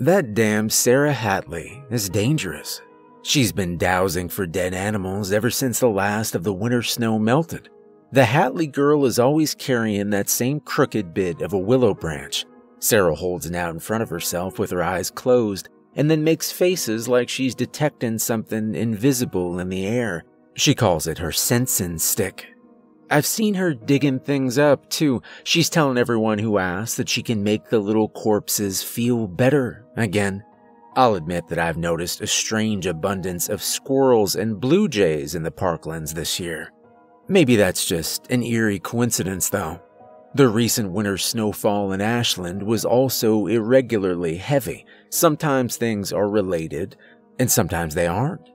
That damn Sarah Hatley is dangerous. She's been dowsing for dead animals ever since the last of the winter snow melted. The Hatley girl is always carrying that same crooked bit of a willow branch. Sarah holds it out in front of herself with her eyes closed and then makes faces like she's detecting something invisible in the air. She calls it her sensing stick. I've seen her digging things up, too. She's telling everyone who asks that she can make the little corpses feel better again. I'll admit that I've noticed a strange abundance of squirrels and blue jays in the parklands this year. Maybe that's just an eerie coincidence, though. The recent winter snowfall in Ashland was also irregularly heavy. Sometimes things are related, and sometimes they aren't.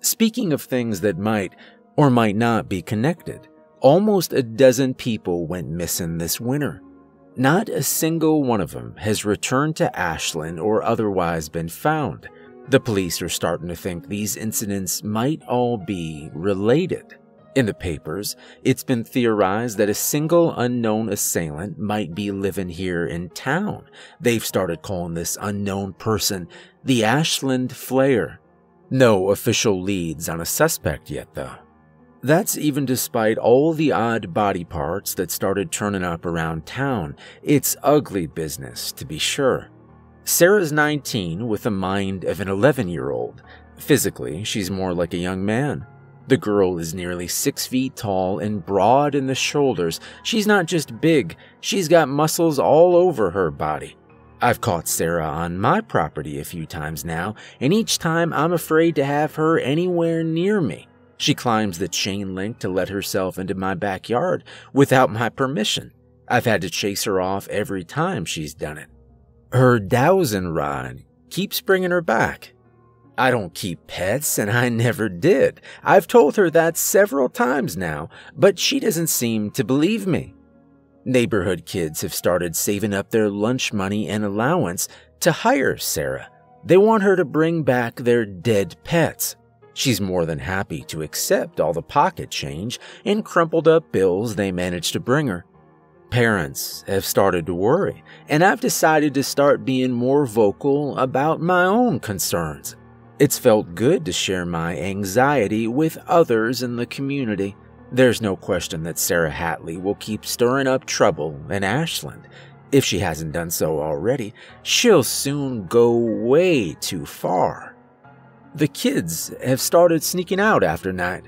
Speaking of things that might or might not be connected, Almost a dozen people went missing this winter. Not a single one of them has returned to Ashland or otherwise been found. The police are starting to think these incidents might all be related. In the papers, it's been theorized that a single unknown assailant might be living here in town. They've started calling this unknown person the Ashland Flayer. No official leads on a suspect yet, though. That's even despite all the odd body parts that started turning up around town. It's ugly business, to be sure. Sarah's 19 with the mind of an 11 year old. Physically, she's more like a young man. The girl is nearly six feet tall and broad in the shoulders. She's not just big, she's got muscles all over her body. I've caught Sarah on my property a few times now, and each time I'm afraid to have her anywhere near me. She climbs the chain link to let herself into my backyard without my permission. I've had to chase her off every time she's done it. Her dowsing rod keeps bringing her back. I don't keep pets, and I never did. I've told her that several times now, but she doesn't seem to believe me. Neighborhood kids have started saving up their lunch money and allowance to hire Sarah. They want her to bring back their dead pets. She's more than happy to accept all the pocket change and crumpled up bills they managed to bring her. Parents have started to worry, and I've decided to start being more vocal about my own concerns. It's felt good to share my anxiety with others in the community. There's no question that Sarah Hatley will keep stirring up trouble in Ashland. If she hasn't done so already, she'll soon go way too far. The kids have started sneaking out after night.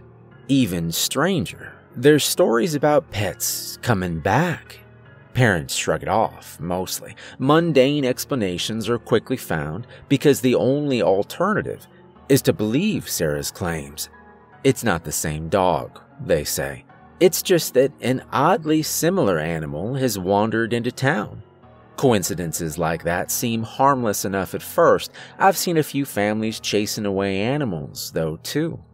Even stranger, there's stories about pets coming back. Parents shrug it off, mostly. Mundane explanations are quickly found because the only alternative is to believe Sarah's claims. It's not the same dog, they say. It's just that an oddly similar animal has wandered into town. Coincidences like that seem harmless enough at first. I've seen a few families chasing away animals, though, too.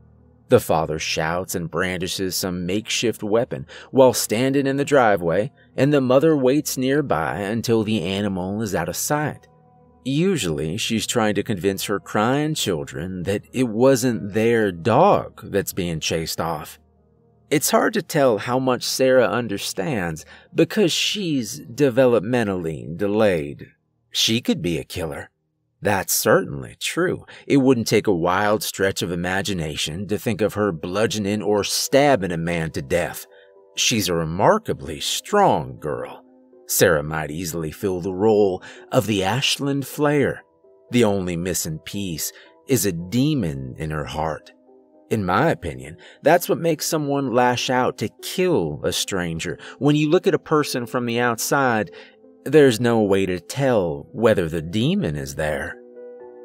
The father shouts and brandishes some makeshift weapon while standing in the driveway, and the mother waits nearby until the animal is out of sight. Usually, she's trying to convince her crying children that it wasn't their dog that's being chased off. It's hard to tell how much Sarah understands because she's developmentally delayed. She could be a killer. That's certainly true. It wouldn't take a wild stretch of imagination to think of her bludgeoning or stabbing a man to death. She's a remarkably strong girl. Sarah might easily fill the role of the Ashland Flayer. The only missing piece is a demon in her heart. In my opinion, that's what makes someone lash out to kill a stranger. When you look at a person from the outside, there's no way to tell whether the demon is there.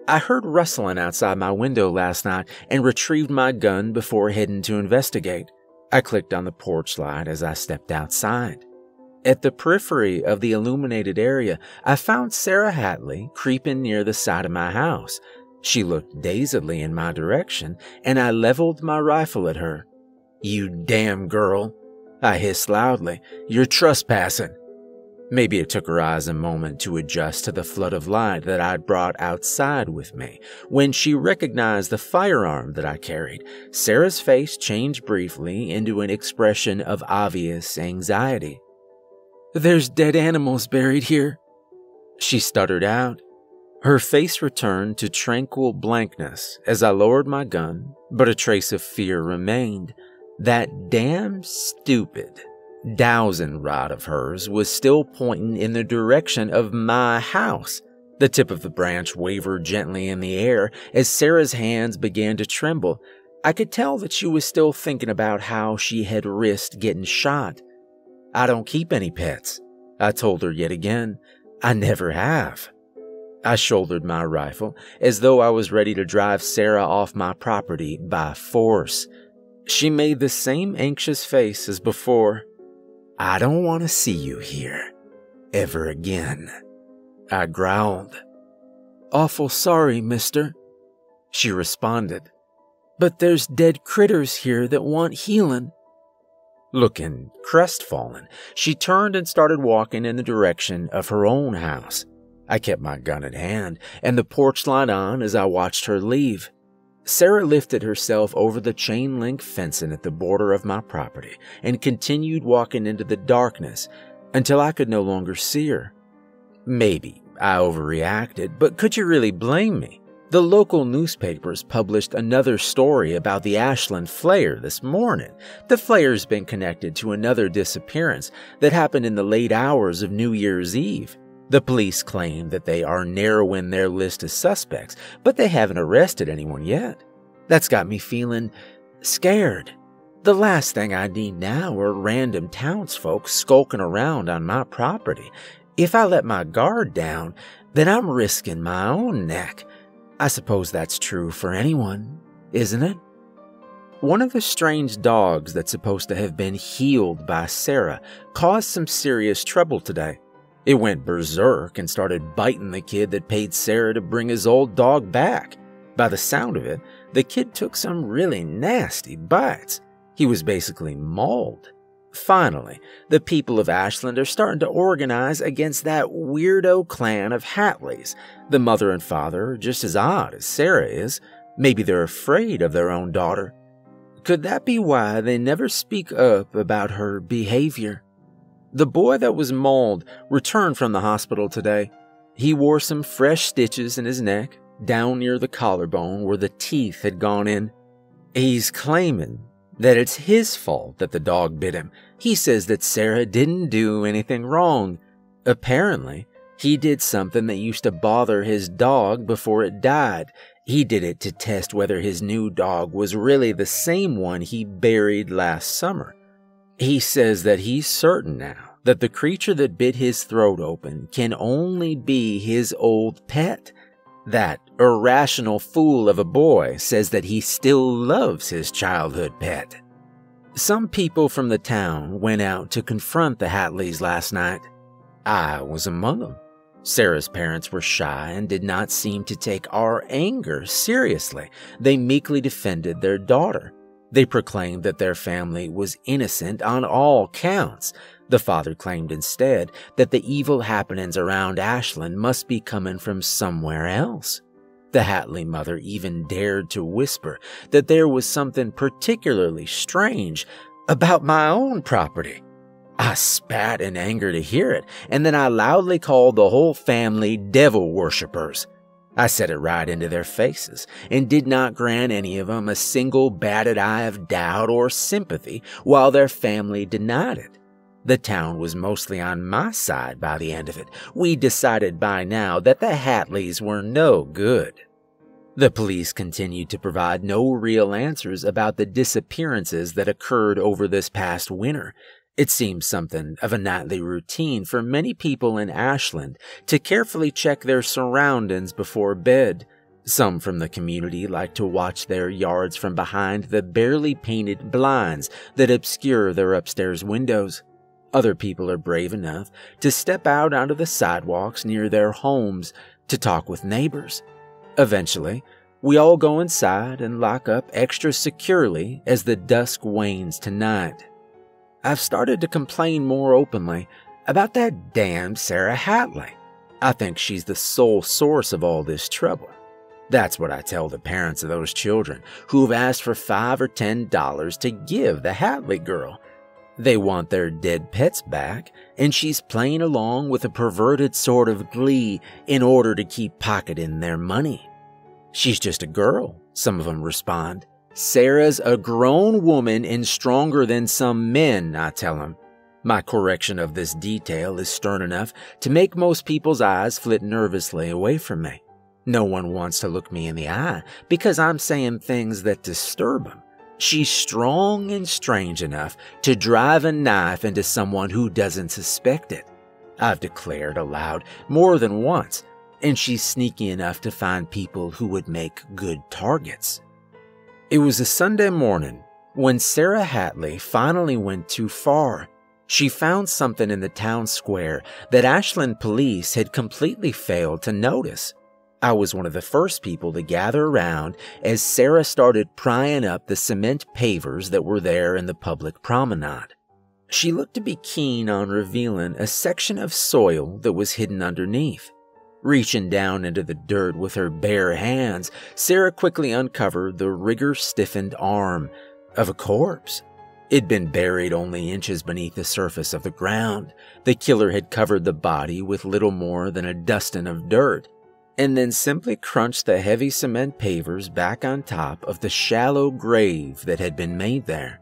I heard rustling outside my window last night and retrieved my gun before heading to investigate. I clicked on the porch light as I stepped outside. At the periphery of the illuminated area, I found Sarah Hatley creeping near the side of my house. She looked dazedly in my direction, and I leveled my rifle at her. You damn girl, I hissed loudly. You're trespassing. Maybe it took her eyes a moment to adjust to the flood of light that I'd brought outside with me. When she recognized the firearm that I carried, Sarah's face changed briefly into an expression of obvious anxiety. There's dead animals buried here, she stuttered out. Her face returned to tranquil blankness as I lowered my gun, but a trace of fear remained. That damn stupid dowsing rod of hers was still pointing in the direction of my house. The tip of the branch wavered gently in the air as Sarah's hands began to tremble. I could tell that she was still thinking about how she had risked getting shot. I don't keep any pets, I told her yet again. I never have. I shouldered my rifle as though I was ready to drive Sarah off my property by force. She made the same anxious face as before. I don't want to see you here ever again. I growled. Awful sorry, mister, she responded. But there's dead critters here that want healing. Looking crestfallen, she turned and started walking in the direction of her own house. I kept my gun at hand and the porch light on as I watched her leave. Sarah lifted herself over the chain link fencing at the border of my property and continued walking into the darkness until I could no longer see her. Maybe I overreacted, but could you really blame me? The local newspapers published another story about the Ashland Flayer this morning. The Flayer's been connected to another disappearance that happened in the late hours of New Year's Eve. The police claim that they are narrowing their list of suspects, but they haven't arrested anyone yet. That's got me feeling scared. The last thing I need now are random townsfolk skulking around on my property. If I let my guard down, then I'm risking my own neck. I suppose that's true for anyone, isn't it? One of the strange dogs that's supposed to have been healed by Sarah caused some serious trouble today. It went berserk and started biting the kid that paid Sarah to bring his old dog back. By the sound of it, the kid took some really nasty bites. He was basically mauled. Finally, the people of Ashland are starting to organize against that weirdo clan of Hatleys. The mother and father are just as odd as Sarah is. Maybe they're afraid of their own daughter. Could that be why they never speak up about her behavior? The boy that was mauled returned from the hospital today. He wore some fresh stitches in his neck, down near the collarbone where the teeth had gone in. He's claiming that it's his fault that the dog bit him. He says that Sarah didn't do anything wrong. Apparently, he did something that used to bother his dog before it died. He did it to test whether his new dog was really the same one he buried last summer. He says that he's certain now that the creature that bit his throat open can only be his old pet. That irrational fool of a boy says that he still loves his childhood pet. Some people from the town went out to confront the Hatleys last night. I was among them. Sarah's parents were shy and did not seem to take our anger seriously. They meekly defended their daughter. They proclaimed that their family was innocent on all counts. The father claimed instead that the evil happenings around Ashland must be coming from somewhere else. The Hatley mother even dared to whisper that there was something particularly strange about my own property. I spat in anger to hear it, and then I loudly called the whole family devil worshippers. I said it right into their faces and did not grant any of them a single batted eye of doubt or sympathy while their family denied it. The town was mostly on my side by the end of it. We decided by now that the Hatleys were no good. The police continued to provide no real answers about the disappearances that occurred over this past winter, it seems something of a nightly routine for many people in Ashland to carefully check their surroundings before bed. Some from the community like to watch their yards from behind the barely painted blinds that obscure their upstairs windows. Other people are brave enough to step out onto the sidewalks near their homes to talk with neighbors. Eventually, we all go inside and lock up extra securely as the dusk wanes tonight. I've started to complain more openly about that damn Sarah Hatley. I think she's the sole source of all this trouble. That's what I tell the parents of those children who have asked for five or ten dollars to give the Hatley girl. They want their dead pets back, and she's playing along with a perverted sort of glee in order to keep pocketing their money. She's just a girl, some of them respond. Sarah's a grown woman and stronger than some men, I tell them. My correction of this detail is stern enough to make most people's eyes flit nervously away from me. No one wants to look me in the eye because I'm saying things that disturb them. She's strong and strange enough to drive a knife into someone who doesn't suspect it. I've declared aloud more than once, and she's sneaky enough to find people who would make good targets. It was a Sunday morning when Sarah Hatley finally went too far. She found something in the town square that Ashland police had completely failed to notice. I was one of the first people to gather around as Sarah started prying up the cement pavers that were there in the public promenade. She looked to be keen on revealing a section of soil that was hidden underneath. Reaching down into the dirt with her bare hands, Sarah quickly uncovered the rigor stiffened arm of a corpse. It'd been buried only inches beneath the surface of the ground. The killer had covered the body with little more than a dusting of dirt and then simply crunched the heavy cement pavers back on top of the shallow grave that had been made there.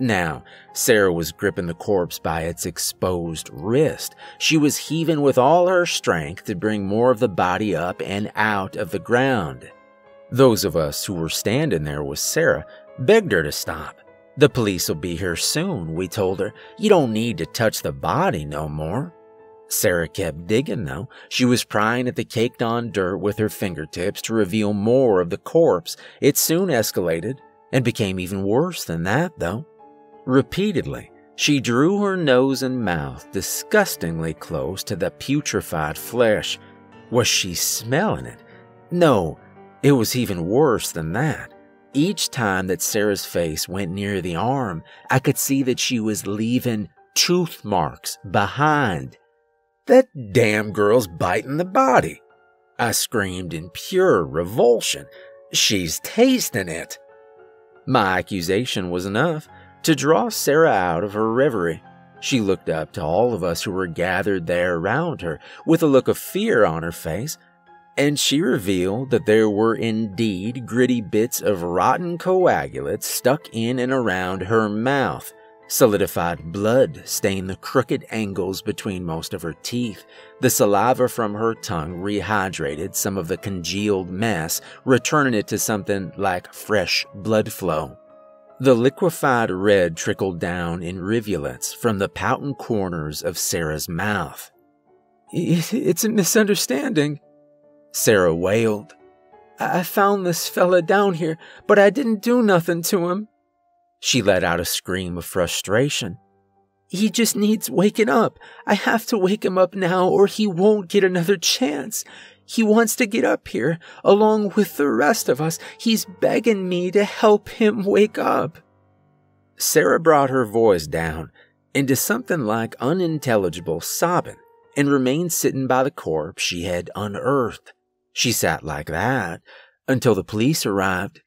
Now, Sarah was gripping the corpse by its exposed wrist. She was heaving with all her strength to bring more of the body up and out of the ground. Those of us who were standing there with Sarah begged her to stop. The police will be here soon, we told her. You don't need to touch the body no more. Sarah kept digging, though. She was prying at the caked on dirt with her fingertips to reveal more of the corpse. It soon escalated and became even worse than that, though. Repeatedly, she drew her nose and mouth disgustingly close to the putrefied flesh. Was she smelling it? No, it was even worse than that. Each time that Sarah's face went near the arm, I could see that she was leaving tooth marks behind. That damn girl's biting the body. I screamed in pure revulsion. She's tasting it. My accusation was enough to draw Sarah out of her reverie. She looked up to all of us who were gathered there around her with a look of fear on her face, and she revealed that there were indeed gritty bits of rotten coagulate stuck in and around her mouth Solidified blood stained the crooked angles between most of her teeth. The saliva from her tongue rehydrated some of the congealed mass, returning it to something like fresh blood flow. The liquefied red trickled down in rivulets from the pouting corners of Sarah's mouth. It's a misunderstanding, Sarah wailed. I found this fella down here, but I didn't do nothing to him. She let out a scream of frustration. He just needs waking up. I have to wake him up now or he won't get another chance. He wants to get up here, along with the rest of us. He's begging me to help him wake up. Sarah brought her voice down into something like unintelligible sobbing and remained sitting by the corpse she had unearthed. She sat like that until the police arrived.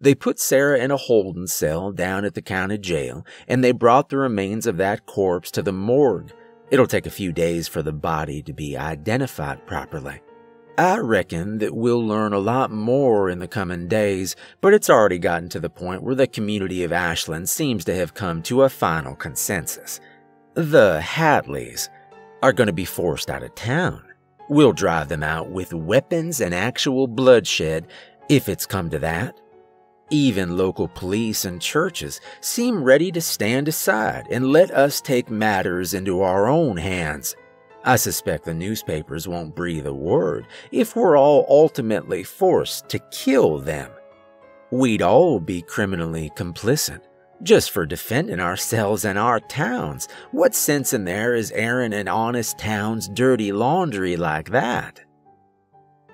They put Sarah in a holding cell down at the county jail, and they brought the remains of that corpse to the morgue. It'll take a few days for the body to be identified properly. I reckon that we'll learn a lot more in the coming days, but it's already gotten to the point where the community of Ashland seems to have come to a final consensus. The Hatleys are going to be forced out of town. We'll drive them out with weapons and actual bloodshed if it's come to that. Even local police and churches seem ready to stand aside and let us take matters into our own hands. I suspect the newspapers won't breathe a word if we're all ultimately forced to kill them. We'd all be criminally complicit just for defending ourselves and our towns. What sense in there is airing an honest town's dirty laundry like that?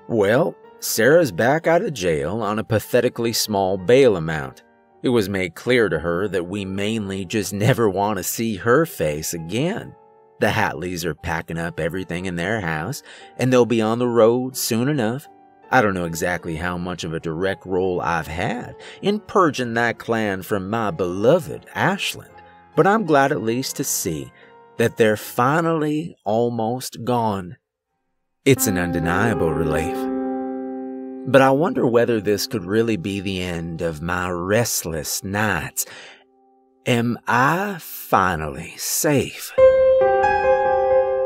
Well, Sarah's back out of jail on a pathetically small bail amount. It was made clear to her that we mainly just never want to see her face again. The Hatleys are packing up everything in their house, and they'll be on the road soon enough. I don't know exactly how much of a direct role I've had in purging that clan from my beloved Ashland, but I'm glad at least to see that they're finally almost gone. It's an undeniable relief. But I wonder whether this could really be the end of my restless nights. Am I finally safe?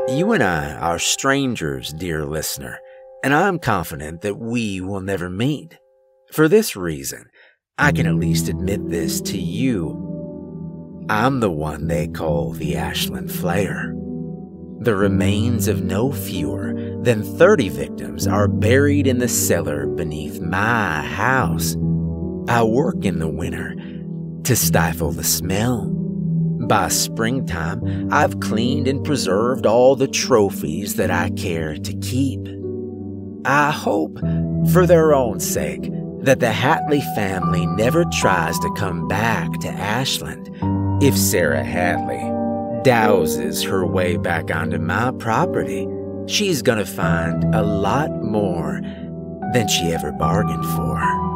You and I are strangers, dear listener, and I'm confident that we will never meet. For this reason, I can at least admit this to you. I'm the one they call the Ashland Flayer. The remains of no fewer than 30 victims are buried in the cellar beneath my house. I work in the winter to stifle the smell. By springtime, I've cleaned and preserved all the trophies that I care to keep. I hope, for their own sake, that the Hatley family never tries to come back to Ashland if Sarah Hatley douses her way back onto my property. She's gonna find a lot more than she ever bargained for.